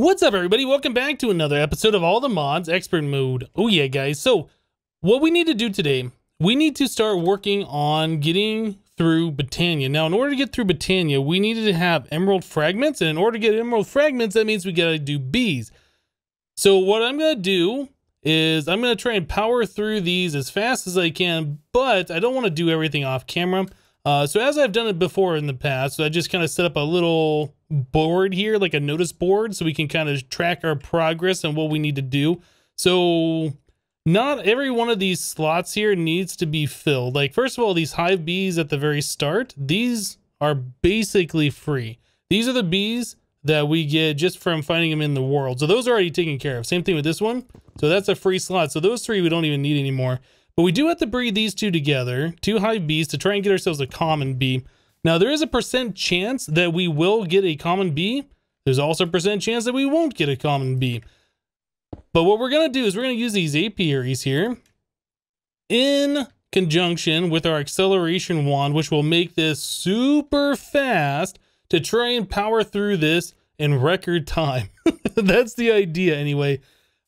What's up, everybody? Welcome back to another episode of All the Mods Expert Mode. Oh, yeah, guys. So, what we need to do today, we need to start working on getting through Botania. Now, in order to get through Botania, we needed to have emerald fragments. And in order to get emerald fragments, that means we got to do bees. So, what I'm to do is I'm to try and power through these as fast as I can, but I don't want to do everything off camera. Uh, so as I've done it before in the past, so I just kind of set up a little board here, like a notice board, so we can kind of track our progress and what we need to do. So not every one of these slots here needs to be filled. Like, first of all, these hive bees at the very start, these are basically free. These are the bees that we get just from finding them in the world. So those are already taken care of. Same thing with this one. So that's a free slot. So those three we don't even need anymore. But we do have to breed these two together, two hive bees, to try and get ourselves a common bee. Now, there is a percent chance that we will get a common bee. There's also a percent chance that we won't get a common bee. But what we're going to do is we're going to use these apiaries here in conjunction with our acceleration wand, which will make this super fast to try and power through this in record time. That's the idea anyway.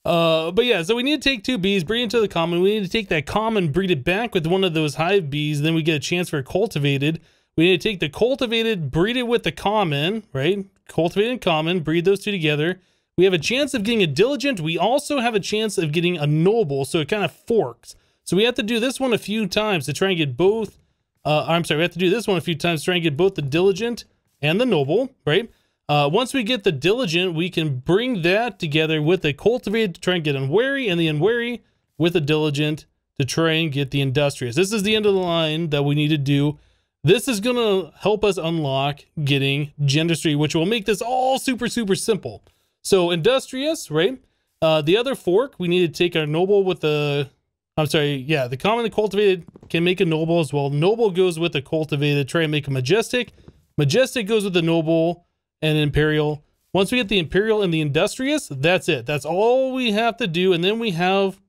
Uh, but yeah, so we need to take two bees, breed into the common. We need to take that common, breed it back with one of those hive bees. Then we get a chance for cultivated. We need to take the cultivated, breed it with the common, right? Cultivated and common, breed those two together. We have a chance of getting a diligent. We also have a chance of getting a noble, so it kind of forks. So we have to do this one a few times to try and get both. Uh, I'm sorry, we have to do this one a few times to try and get both the diligent and the noble, right? Uh, once we get the diligent, we can bring that together with the cultivated to try and get unwary, and the unwary with the diligent to try and get the industrious. This is the end of the line that we need to do. This is going to help us unlock getting gendustry, which will make this all super, super simple. So industrious, right? Uh, the other fork, we need to take our noble with the, I'm sorry, yeah, the common and cultivated can make a noble as well. Noble goes with the cultivated, try and make a majestic. Majestic goes with the noble and imperial. Once we get the imperial and the industrious, that's it. That's all we have to do. And then we have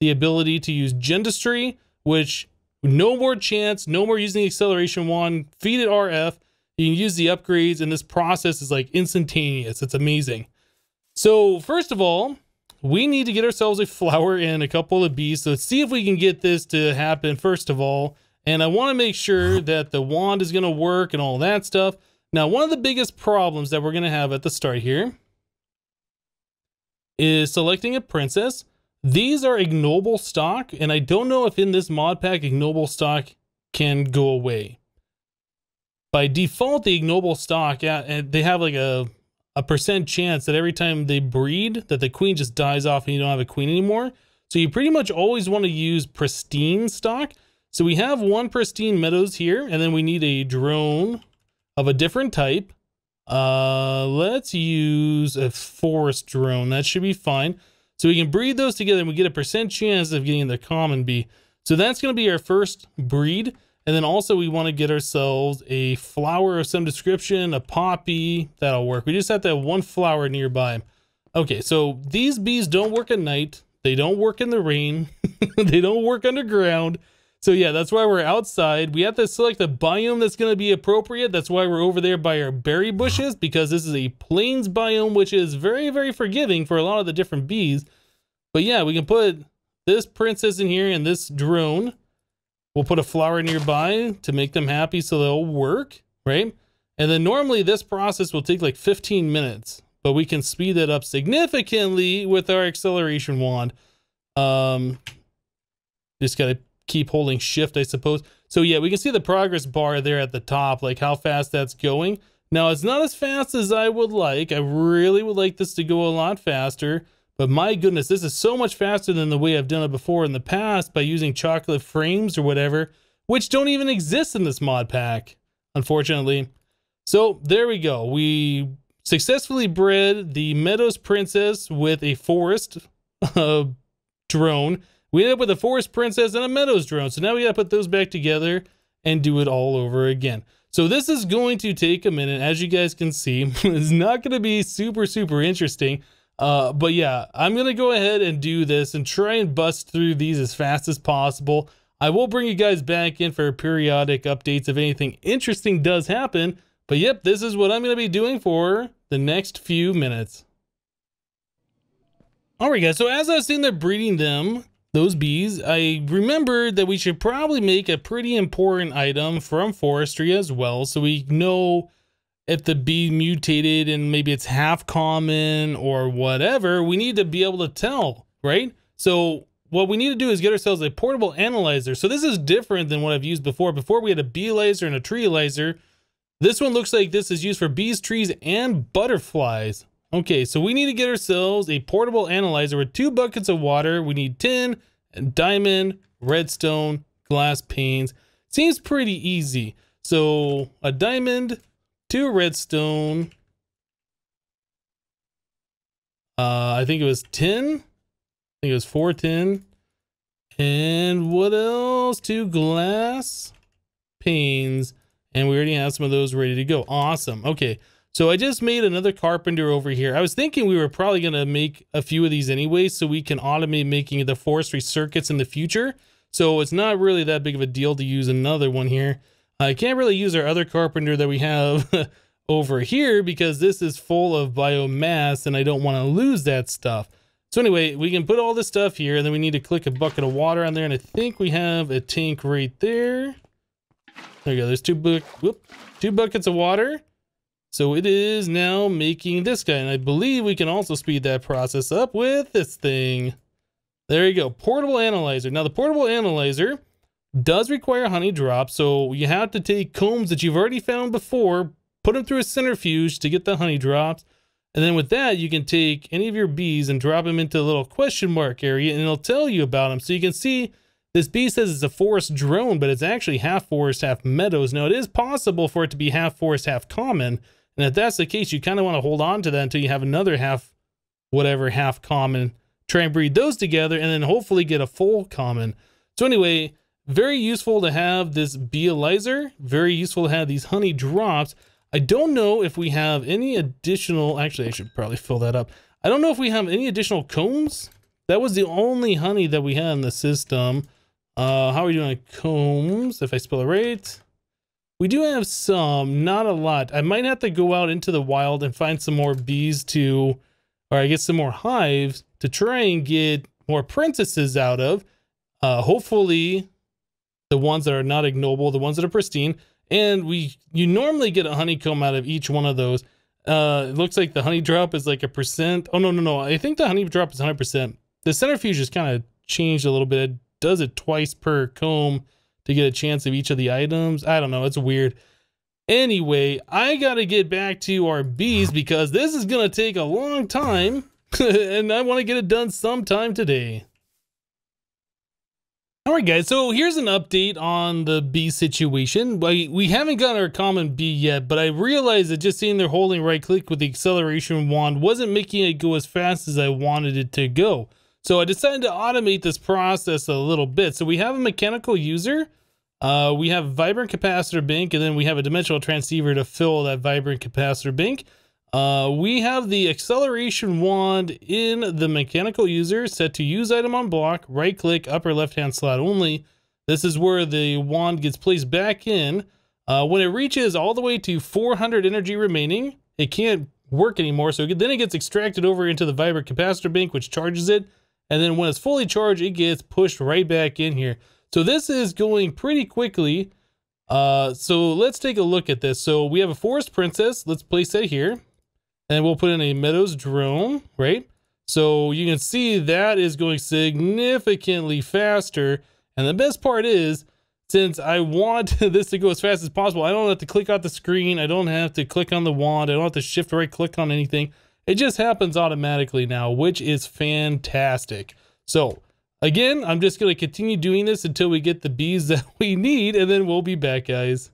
the ability to use gendustry, which no more chance, no more using the acceleration wand, feed it RF. You can use the upgrades, and this process is like instantaneous. It's amazing. So first of all, we need to get ourselves a flower and a couple of bees. So let's see if we can get this to happen first of all. And I want to make sure that the wand is going to work and all that stuff. Now, one of the biggest problems that we're going to have at the start here is selecting a princess. These are ignoble stock, and I don't know if in this mod pack ignoble stock can go away. By default, the ignoble stock, yeah, they have like a, a percent chance that every time they breed, that the queen just dies off and you don't have a queen anymore. So you pretty much always want to use pristine stock. So we have one pristine meadows here, and then we need a drone of a different type. Uh, let's use a forest drone. That should be fine. So we can breed those together and we get a percent chance of getting the common bee. So that's going to be our first breed. And then also we want to get ourselves a flower of some description, a poppy. That'll work. We just have to have one flower nearby. Okay, so these bees don't work at night. They don't work in the rain. they don't work underground. So yeah, that's why we're outside. We have to select a biome that's going to be appropriate. That's why we're over there by our berry bushes because this is a plains biome, which is very, very forgiving for a lot of the different bees. But yeah, we can put this princess in here and this drone. We'll put a flower nearby to make them happy so they'll work, right? And then normally this process will take like 15 minutes, but we can speed it up significantly with our acceleration wand. Um, just got to keep holding shift, I suppose. So yeah, we can see the progress bar there at the top, like how fast that's going. Now, it's not as fast as I would like. I really would like this to go a lot faster. But my goodness, this is so much faster than the way I've done it before in the past by using chocolate frames or whatever, which don't even exist in this mod pack, unfortunately. So there we go. We successfully bred the Meadows Princess with a forest uh, drone we ended up with a Forest Princess and a Meadows drone. So now we gotta put those back together and do it all over again. So this is going to take a minute, as you guys can see. it's not gonna be super, super interesting. Uh, but yeah, I'm gonna go ahead and do this and try and bust through these as fast as possible. I will bring you guys back in for periodic updates if anything interesting does happen. But yep, this is what I'm gonna be doing for the next few minutes. All right, guys. So as I was sitting there breeding them, those bees, I remembered that we should probably make a pretty important item from forestry as well. So we know if the bee mutated and maybe it's half common or whatever, we need to be able to tell, right? So what we need to do is get ourselves a portable analyzer. So this is different than what I've used before. Before we had a bee laser and a tree laser. This one looks like this is used for bees, trees, and butterflies. Okay, so we need to get ourselves a portable analyzer with two buckets of water. We need tin, and diamond, redstone, glass panes. Seems pretty easy. So a diamond, two redstone. Uh, I think it was tin. I think it was four tin. And what else? Two glass panes. And we already have some of those ready to go. Awesome. Okay. So I just made another carpenter over here. I was thinking we were probably going to make a few of these anyway so we can automate making the forestry circuits in the future. So it's not really that big of a deal to use another one here. I can't really use our other carpenter that we have over here because this is full of biomass and I don't want to lose that stuff. So anyway, we can put all this stuff here and then we need to click a bucket of water on there and I think we have a tank right there. There you go. There's two, bu whoop, two buckets of water. So it is now making this guy, and I believe we can also speed that process up with this thing. There you go, portable analyzer. Now the portable analyzer does require honey drops, so you have to take combs that you've already found before, put them through a centrifuge to get the honey drops, and then with that, you can take any of your bees and drop them into a little question mark area, and it'll tell you about them. So you can see this bee says it's a forest drone, but it's actually half forest, half meadows. Now, it is possible for it to be half forest, half common, and if that's the case, you kind of want to hold on to that until you have another half, whatever, half common. Try and breed those together and then hopefully get a full common. So anyway, very useful to have this Beealyzer. Very useful to have these honey drops. I don't know if we have any additional, actually I should probably fill that up. I don't know if we have any additional combs. That was the only honey that we had in the system. Uh, how are we doing combs? If I spell it right. We do have some, not a lot. I might have to go out into the wild and find some more bees to, or I guess some more hives to try and get more princesses out of. Uh, hopefully the ones that are not ignoble, the ones that are pristine. And we, you normally get a honeycomb out of each one of those. Uh, it looks like the honey drop is like a percent. Oh, no, no, no. I think the honey drop is 100%. The centrifuge is kind of changed a little bit. It does it twice per comb to get a chance of each of the items. I don't know. It's weird. Anyway, I got to get back to our bees because this is going to take a long time and I want to get it done sometime today. All right, guys, so here's an update on the bee situation. We, we haven't got our common bee yet, but I realized that just seeing there holding right click with the acceleration wand wasn't making it go as fast as I wanted it to go. So I decided to automate this process a little bit. So we have a mechanical user, uh, we have vibrant capacitor bank, and then we have a dimensional transceiver to fill that vibrant capacitor bank. Uh, we have the acceleration wand in the mechanical user set to use item on block, right click, upper left hand slot only. This is where the wand gets placed back in. Uh, when it reaches all the way to 400 energy remaining, it can't work anymore. So then it gets extracted over into the vibrant capacitor bank, which charges it. And then when it's fully charged, it gets pushed right back in here. So this is going pretty quickly. Uh, so let's take a look at this. So we have a Forest Princess. Let's place that here. And we'll put in a Meadows Drone, right? So you can see that is going significantly faster. And the best part is, since I want this to go as fast as possible, I don't have to click out the screen. I don't have to click on the wand. I don't have to shift right click on anything. It just happens automatically now, which is fantastic. So again, I'm just going to continue doing this until we get the bees that we need, and then we'll be back, guys.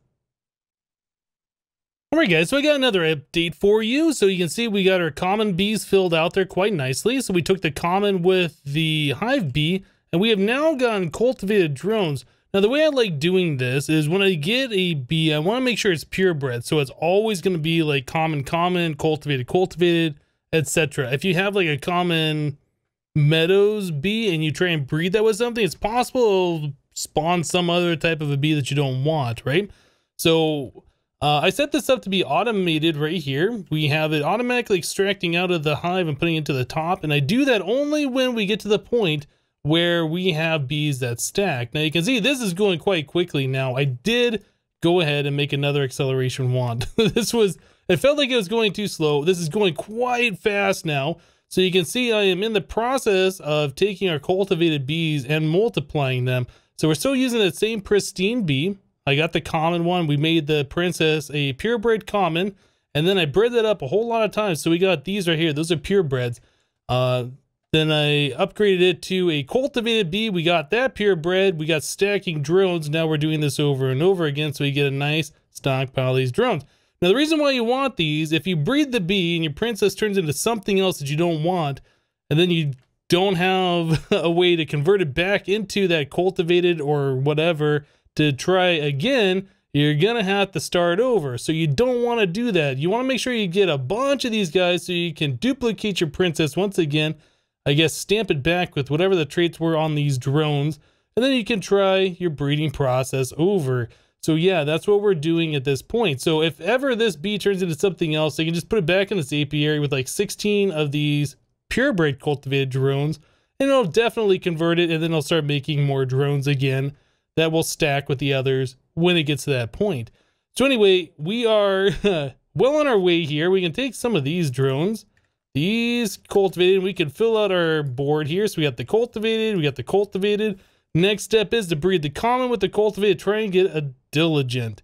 All right, guys, so I got another update for you. So you can see we got our common bees filled out there quite nicely. So we took the common with the hive bee, and we have now gotten cultivated drones. Now, the way I like doing this is when I get a bee, I want to make sure it's purebred. So it's always going to be like common, common, cultivated, cultivated, etc. If you have like a common meadows bee and you try and breed that with something, it's possible it'll spawn some other type of a bee that you don't want, right? So Uh, I set this up to be automated right here. We have it automatically extracting out of the hive and putting it to the top. And I do that only when we get to the point where we have bees that stack. Now you can see this is going quite quickly now. I did go ahead and make another acceleration wand. this was, it felt like it was going too slow. This is going quite fast now. So you can see I am in the process of taking our cultivated bees and multiplying them. So we're still using the same pristine bee. I got the common one. We made the princess a purebred common, and then I bred that up a whole lot of times. So we got these right here. Those are purebreds. Uh, then I upgraded it to a cultivated bee. We got that purebred. We got stacking drones. Now we're doing this over and over again so we get a nice stockpile of these drones. Now the reason why you want these, if you breed the bee and your princess turns into something else that you don't want, and then you don't have a way to convert it back into that cultivated or whatever to try again, you're gonna have to start over. So you don't want to do that. You want to make sure you get a bunch of these guys so you can duplicate your princess once again. I guess stamp it back with whatever the traits were on these drones, and then you can try your breeding process over. So yeah, that's what we're doing at this point. So if ever this bee turns into something else, they can just put it back in this apiary with like 16 of these purebred cultivated drones, and it'll definitely convert it, and then it'll start making more drones again that will stack with the others when it gets to that point. So anyway, we are well on our way here. We can take some of these drones, these cultivated, we can fill out our board here. So we got the cultivated, we got the cultivated. Next step is to breed the common with the cultivated, try and get a diligent.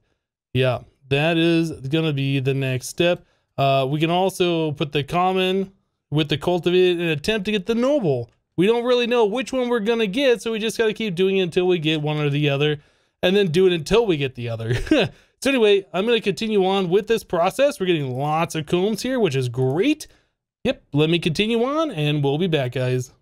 Yeah, that is to be the next step. Uh, we can also put the common with the cultivated and attempt to get the noble. We don't really know which one we're to get, so we just got to keep doing it until we get one or the other, and then do it until we get the other. so anyway, I'm to continue on with this process. We're getting lots of combs here, which is great. Yep, let me continue on, and we'll be back, guys.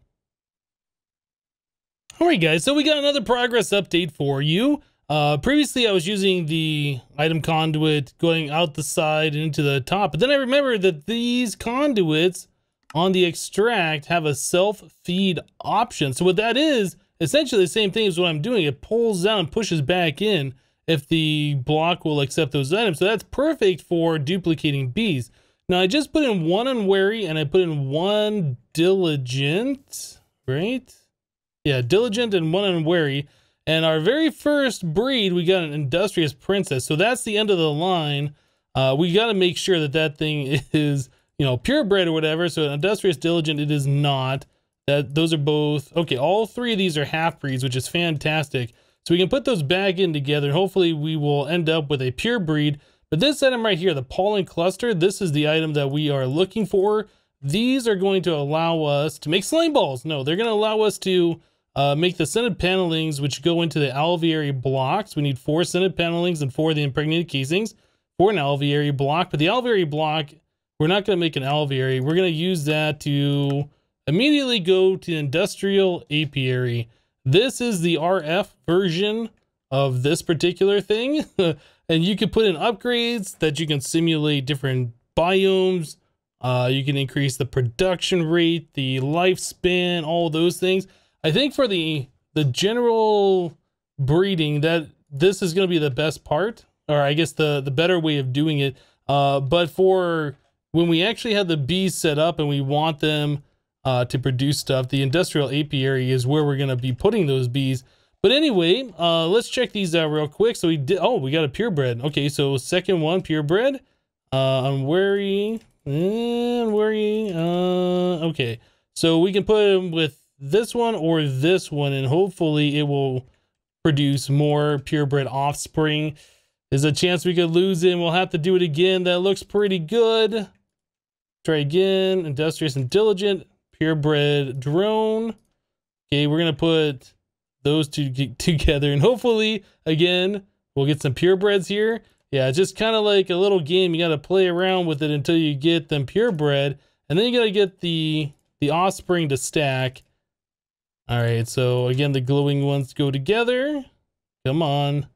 Alright guys, so we got another progress update for you. Uh, previously I was using the item conduit going out the side and into the top, but then I remembered that these conduits on the extract have a self-feed option. So what that is, essentially the same thing as what I'm doing. It pulls down and pushes back in if the block will accept those items. So that's perfect for duplicating bees. Now I just put in one unwary and I put in one diligent, right? Yeah, diligent and one unwary. And our very first breed, we got an industrious princess. So that's the end of the line. Uh, we got to make sure that that thing is you know, purebred or whatever. So industrious diligent, it is not. That those are both okay. All three of these are half breeds, which is fantastic. So we can put those back in together. Hopefully we will end up with a pure breed. But this item right here, the pollen cluster, this is the item that we are looking for. These are going to allow us to make slime balls. No, they're going to allow us to uh, make the scented panelings, which go into the alveary blocks. We need four scented panelings and four of the impregnated casings for an alveary block. But the alveary block we're not going to make an alveary. We're going to use that to immediately go to industrial apiary. This is the RF version of this particular thing. and you can put in upgrades that you can simulate different biomes. Uh, you can increase the production rate, the lifespan, all those things. I think for the the general breeding that this is going to be the best part, or I guess the the better way of doing it. Uh, but for when we actually have the bees set up and we want them uh, to produce stuff, the industrial apiary is where we're going to be putting those bees. But anyway, uh, let's check these out real quick. So we did, oh, we got a purebred. Okay, so second one, purebred. Uh, Unwary, and wary, uh, okay. So we can put him with this one or this one, and hopefully it will produce more purebred offspring. There's a chance we could lose it, we'll have to do it again. That looks pretty good. Try again. Industrious and diligent. Purebred drone. Okay, we're going to put those two together. And hopefully, again, we'll get some purebreds here. Yeah, just kind of like a little game. You got to play around with it until you get them purebred. And then you got to get the, the offspring to stack. All right, so again, the glowing ones go together. Come on.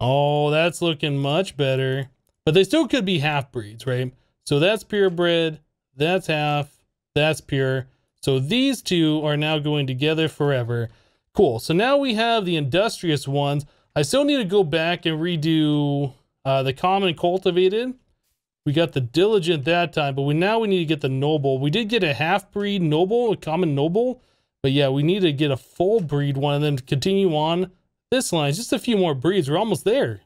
Oh, that's looking much better. But they still could be half breeds, right? So that's purebred, that's half, that's pure. So these two are now going together forever. Cool. So now we have the industrious ones. I still need to go back and redo Uh, the common cultivated. We got the diligent that time, but we now we need to get the noble. We did get a half breed noble, a common noble, but yeah, we need to get a full breed one and then continue on this line. Just a few more breeds. We're almost there.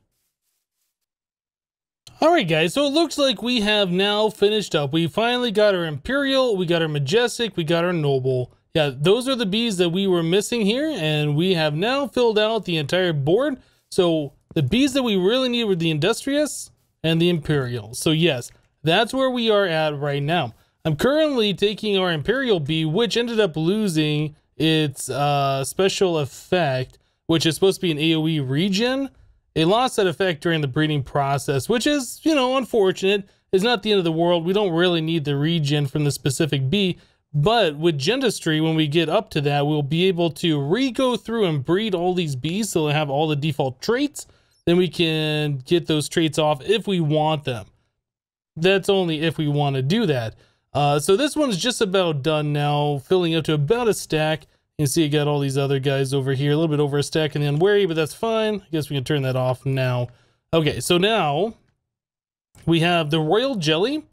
All right, guys, so it looks like we have now finished up. We finally got our Imperial, we got our Majestic, we got our Noble. Yeah, those are the bees that we were missing here, and we have now filled out the entire board. So the bees that we really need were the Industrious and the Imperial. So yes, that's where we are at right now. I'm currently taking our Imperial bee, which ended up losing its uh, special effect, which is supposed to be an AoE regen. It lost that effect during the breeding process, which is, you know, unfortunate. It's not the end of the world. We don't really need the regen from the specific bee. But with Gendustry, when we get up to that, we'll be able to re-go through and breed all these bees so they have all the default traits. Then we can get those traits off if we want them. That's only if we want to do that. Uh, so this one's just about done now, filling up to about a stack. You see I got all these other guys over here, a little bit over a stack in the unwary, but that's fine. I guess we can turn that off now. Okay, so now we have the royal jelly.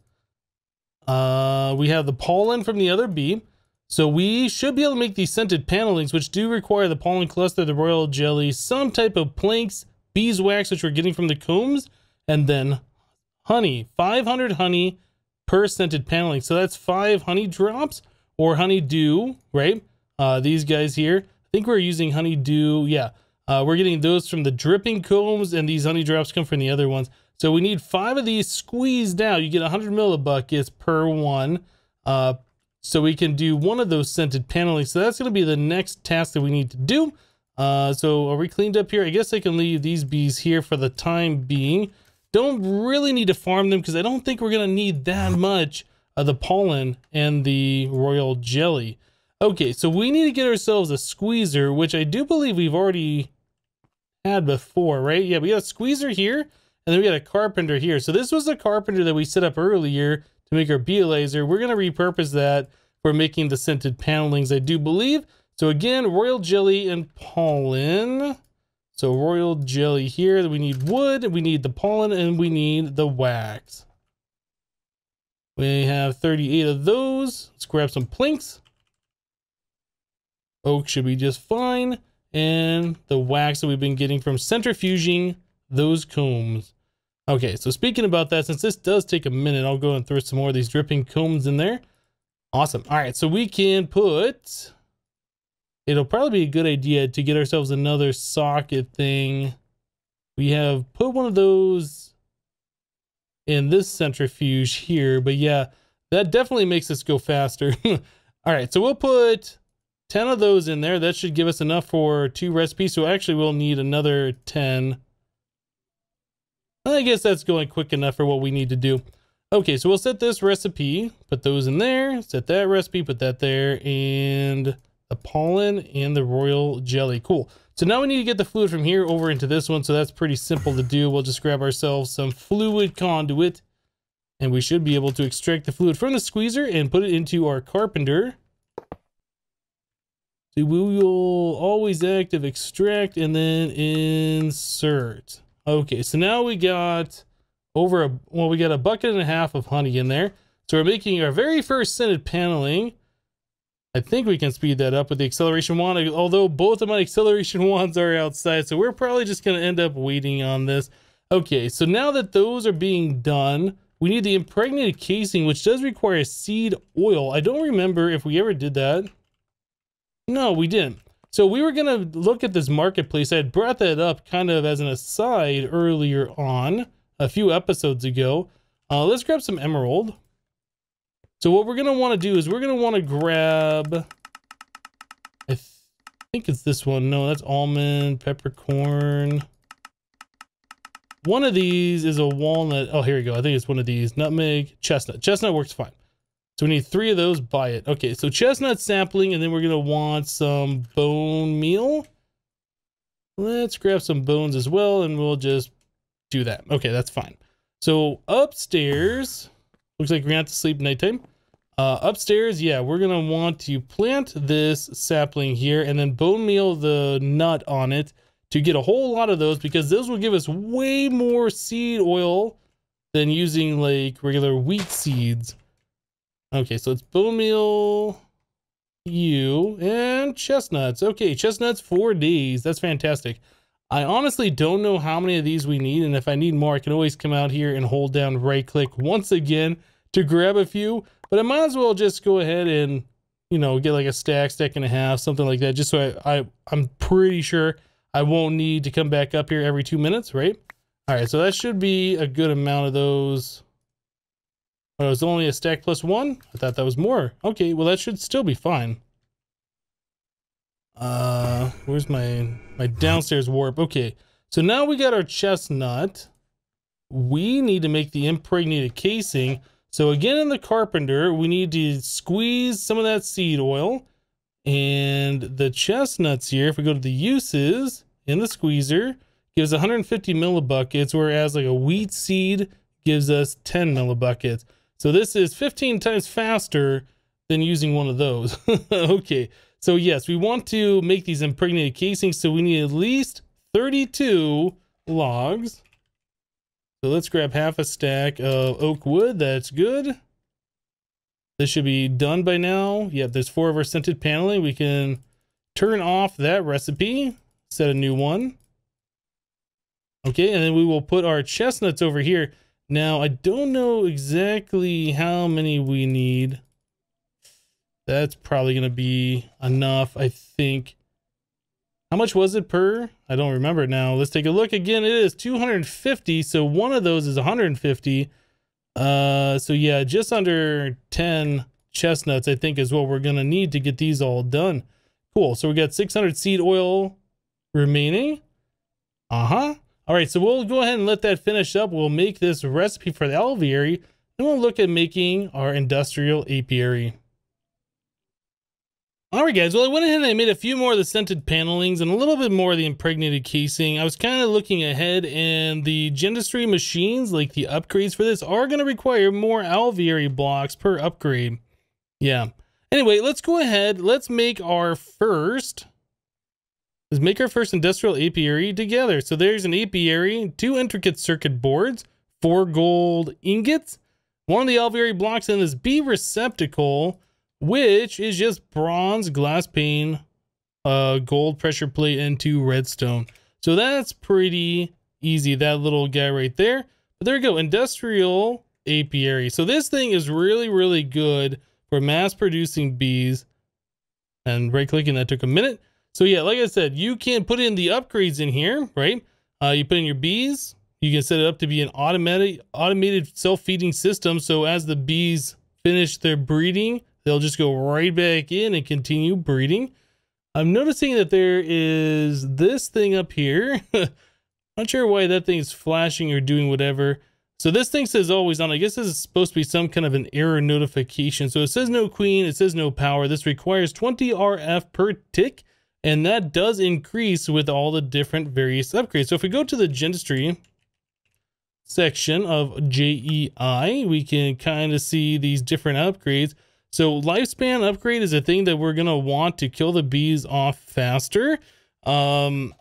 Uh, we have the pollen from the other bee. So we should be able to make these scented panelings, which do require the pollen cluster, the royal jelly, some type of planks, beeswax, which we're getting from the combs, and then honey. 500 honey per scented paneling. So that's five honey drops or honey dew, right? Uh, these guys here. I think we're using honeydew. Yeah, uh, we're getting those from the dripping combs, and these honey drops come from the other ones. So we need five of these squeezed out. You get 100 millibuckets per one. Uh, so we can do one of those scented paneling. So that's going to be the next task that we need to do. Uh, so are we cleaned up here? I guess I can leave these bees here for the time being. Don't really need to farm them because I don't think we're going to need that much of the pollen and the royal jelly. Okay, so we need to get ourselves a squeezer, which I do believe we've already had before, right? Yeah, we got a squeezer here, and then we got a carpenter here. So this was the carpenter that we set up earlier to make our bee laser. We're going to repurpose that for making the scented panelings, I do believe. So again, royal jelly and pollen. So royal jelly here, we need wood, we need the pollen, and we need the wax. We have 38 of those. Let's grab some planks. Oak should be just fine. And the wax that we've been getting from centrifuging those combs. Okay, so speaking about that, since this does take a minute, I'll go and throw some more of these dripping combs in there. Awesome. All right, so we can put... It'll probably be a good idea to get ourselves another socket thing. We have put one of those in this centrifuge here, but yeah, that definitely makes us go faster. All right, so we'll put 10 of those in there. That should give us enough for two recipes. So actually we'll need another 10. I guess that's going quick enough for what we need to do. Okay, so we'll set this recipe, put those in there, set that recipe, put that there, and the pollen and the royal jelly. Cool. So now we need to get the fluid from here over into this one. So that's pretty simple to do. We'll just grab ourselves some fluid conduit and we should be able to extract the fluid from the squeezer and put it into our carpenter. So we will always active extract and then insert. Okay, so now we got over a, well, we got a bucket and a half of honey in there. So we're making our very first scented paneling. I think we can speed that up with the acceleration wand, although both of my acceleration wands are outside. So we're probably just going to end up waiting on this. Okay, so now that those are being done, we need the impregnated casing, which does require seed oil. I don't remember if we ever did that. No, we didn't. So we were going to look at this marketplace. I had brought that up kind of as an aside earlier on, a few episodes ago. Uh, let's grab some emerald. So what we're going to want to do is we're going to want to grab, I th think it's this one. No, that's almond, peppercorn. One of these is a walnut. Oh, here we go. I think it's one of these. Nutmeg, chestnut. Chestnut works fine. So we need three of those, buy it. Okay, so chestnut sapling, and then we're gonna want some bone meal. Let's grab some bones as well, and we'll just do that. Okay, that's fine. So upstairs, looks like we're gonna have to sleep nighttime. Uh, upstairs, yeah, we're gonna want to plant this sapling here, and then bone meal the nut on it to get a whole lot of those because those will give us way more seed oil than using like regular wheat seeds. Okay, so it's bone meal, you, and chestnuts. Okay, chestnuts, for days. That's fantastic. I honestly don't know how many of these we need, and if I need more, I can always come out here and hold down right click once again to grab a few, but I might as well just go ahead and, you know, get like a stack, stack and a half, something like that, just so I, I I'm pretty sure I won't need to come back up here every two minutes, right? All right, so that should be a good amount of those. It was only a stack plus one? I thought that was more. Okay, well, that should still be fine. Uh, where's my, my downstairs warp? Okay, so now we got our chestnut. We need to make the impregnated casing. So again, in the carpenter, we need to squeeze some of that seed oil. And the chestnuts here, if we go to the uses in the squeezer, gives 150 millibuckets, whereas like a wheat seed gives us 10 millibuckets. So this is 15 times faster than using one of those. okay, so yes, we want to make these impregnated casings, so we need at least 32 logs. So let's grab half a stack of oak wood. That's good. This should be done by now. Yep, there's four of our scented paneling. We can turn off that recipe, set a new one. Okay, and then we will put our chestnuts over here. Now, I don't know exactly how many we need. That's probably going to be enough, I think. How much was it per? I don't remember now. Let's take a look again. It is 250, so one of those is 150. Uh, so yeah, just under 10 chestnuts, I think, is what we're going to need to get these all done. Cool. So we got 600 seed oil remaining. Uh-huh. All right, so we'll go ahead and let that finish up. We'll make this recipe for the alveary, and we'll look at making our industrial apiary. Alright guys, well I went ahead and I made a few more of the scented panelings and a little bit more of the impregnated casing. I was kind of looking ahead and the Gendustry machines, like the upgrades for this, are going to require more alveary blocks per upgrade. Yeah. Anyway, let's go ahead. Let's make our first... Let's make our first industrial apiary together. So there's an apiary, two intricate circuit boards, four gold ingots, one of the alveary blocks in this bee receptacle, which is just bronze, glass pane, uh, gold pressure plate, and two redstone. So that's pretty easy, that little guy right there. But there we go, industrial apiary. So this thing is really, really good for mass producing bees. And right clicking, that took a minute. So yeah, like I said, you can put in the upgrades in here, right? Uh, you put in your bees. You can set it up to be an automatic, automated self-feeding system. So as the bees finish their breeding, They'll just go right back in and continue breeding. I'm noticing that there is this thing up here. Not sure why that thing's flashing or doing whatever. So this thing says always on. I guess this is supposed to be some kind of an error notification. So it says no queen, it says no power. This requires 20 RF per tick, and that does increase with all the different various upgrades. So if we go to the Gendustry section of JEI, we can kind of see these different upgrades. So lifespan upgrade is a thing that we're going to want to kill the bees off faster. Um,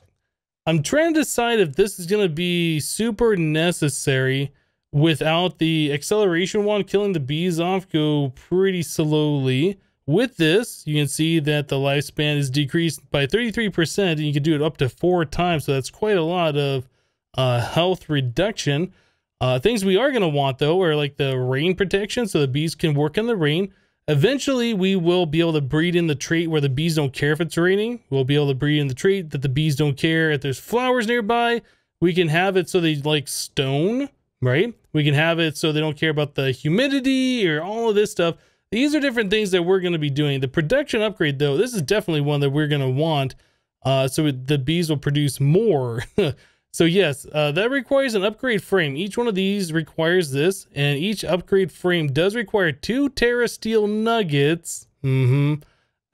I'm trying to decide if this is going to be super necessary without the acceleration wand killing the bees off go pretty slowly. With this, you can see that the lifespan is decreased by 33% and you can do it up to four times. So that's quite a lot of uh, health reduction. Uh, things we are going to want though are like the rain protection so the bees can work in the rain. Eventually, we will be able to breed in the trait where the bees don't care if it's raining. We'll be able to breed in the trait that the bees don't care if there's flowers nearby. We can have it so they like stone, right? We can have it so they don't care about the humidity or all of this stuff. These are different things that we're going to be doing. The production upgrade, though, this is definitely one that we're going to want. Uh, so the bees will produce more. So yes, uh, that requires an upgrade frame. Each one of these requires this, and each upgrade frame does require two Terrasteel nuggets, mm-hmm,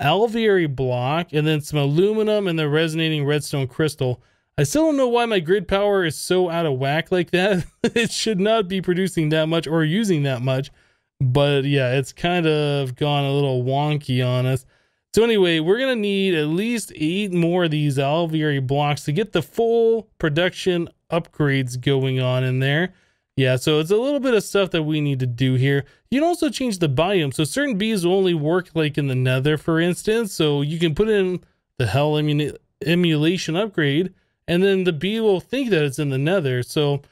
alveary block, and then some aluminum and the resonating redstone crystal. I still don't know why my grid power is so out of whack like that. it should not be producing that much or using that much. But yeah, it's kind of gone a little wonky on us. So anyway, we're going to need at least eight more of these alveary blocks to get the full production upgrades going on in there. Yeah, so it's a little bit of stuff that we need to do here. You can also change the biome. So certain bees will only work like in the nether, for instance. So you can put in the hell emulation upgrade, and then the bee will think that it's in the nether. So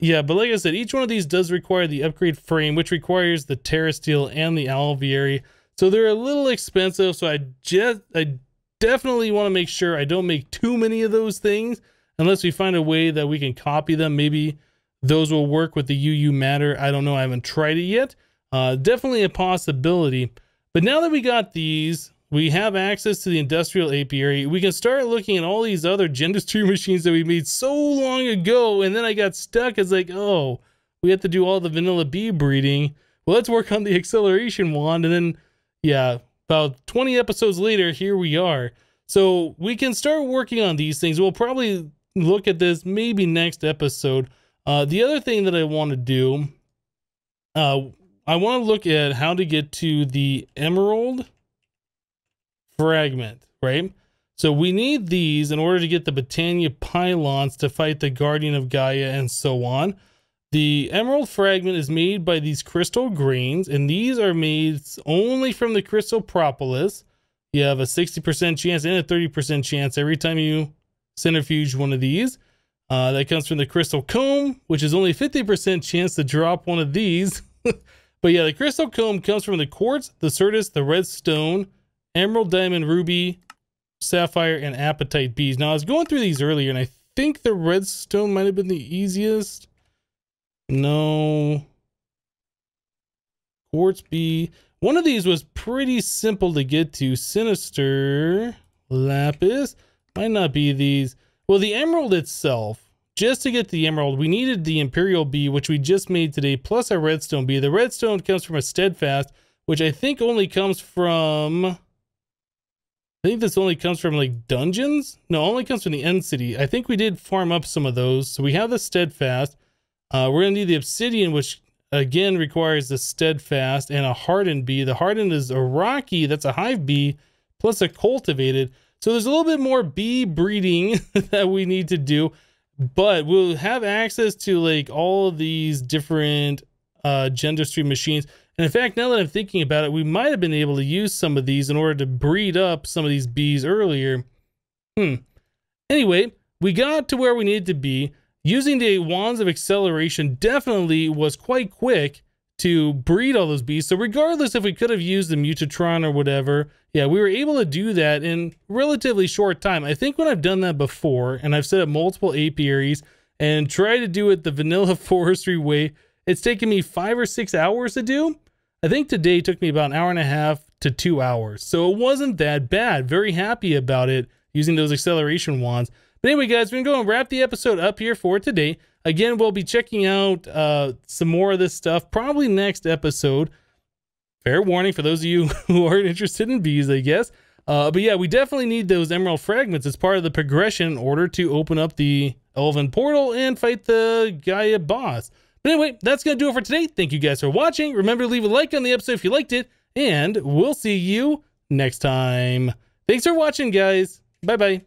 yeah, but like I said, each one of these does require the upgrade frame, which requires the terrasteel and the alveary. So they're a little expensive. So I just, I definitely want to make sure I don't make too many of those things unless we find a way that we can copy them. Maybe those will work with the UU matter. I don't know. I haven't tried it yet. Uh, definitely a possibility. But now that we got these, we have access to the industrial apiary. We can start looking at all these other Gendustry machines that we made so long ago. And then I got stuck. It's like, oh, we have to do all the vanilla bee breeding. Well, let's work on the acceleration wand. And then, yeah, about 20 episodes later, here we are. So we can start working on these things. We'll probably look at this maybe next episode. Uh, the other thing that I want to do, uh, I want to look at how to get to the emerald fragment, right? So we need these in order to get the Botania pylons to fight the Guardian of Gaia and so on. The emerald fragment is made by these crystal grains, and these are made only from the crystal propolis. You have a 60% chance and a 30% chance every time you centrifuge one of these. Uh, that comes from the crystal comb, which is only 50% chance to drop one of these. but yeah, the crystal comb comes from the quartz, the certus, the red stone, emerald, diamond, ruby, sapphire, and Apatite bees. Now, I was going through these earlier, and I think the redstone might have been the easiest. No. Quartz bee. One of these was pretty simple to get to. Sinister lapis. Might not be these. Well, the emerald itself, just to get the emerald, we needed the imperial bee, which we just made today, plus a redstone bee. The redstone comes from a steadfast, which I think only comes from... I think this only comes from like dungeons. No, only comes from the end city. I think we did farm up some of those. So we have the steadfast. Uh, we're gonna need the obsidian, which again requires the steadfast and a hardened bee. The hardened is a rocky, that's a hive bee, plus a cultivated. So there's a little bit more bee breeding that we need to do, but we'll have access to like all of these different uh, Gendustry machines. And in fact, now that I'm thinking about it, we might have been able to use some of these in order to breed up some of these bees earlier. Hmm. Anyway, we got to where we needed to be. Using the Wands of Acceleration definitely was quite quick to breed all those bees. So regardless if we could have used the Mutatron or whatever, yeah, we were able to do that in relatively short time. I think when I've done that before, and I've set up multiple apiaries and tried to do it the vanilla forestry way, it's taken me five or six hours to do. I think today took me about an hour and a half to two hours. So it wasn't that bad. Very happy about it using those acceleration wands. But anyway, guys, we're going to go and wrap the episode up here for today. Again, we'll be checking out uh, some more of this stuff probably next episode. Fair warning for those of you who aren't interested in bees, I guess. Uh, but yeah, we definitely need those emerald fragments as part of the progression in order to open up the Elven portal and fight the Gaia boss. But anyway, that's going to do it for today. Thank you guys for watching. Remember to leave a like on the episode if you liked it, and we'll see you next time. Thanks for watching, guys. Bye-bye.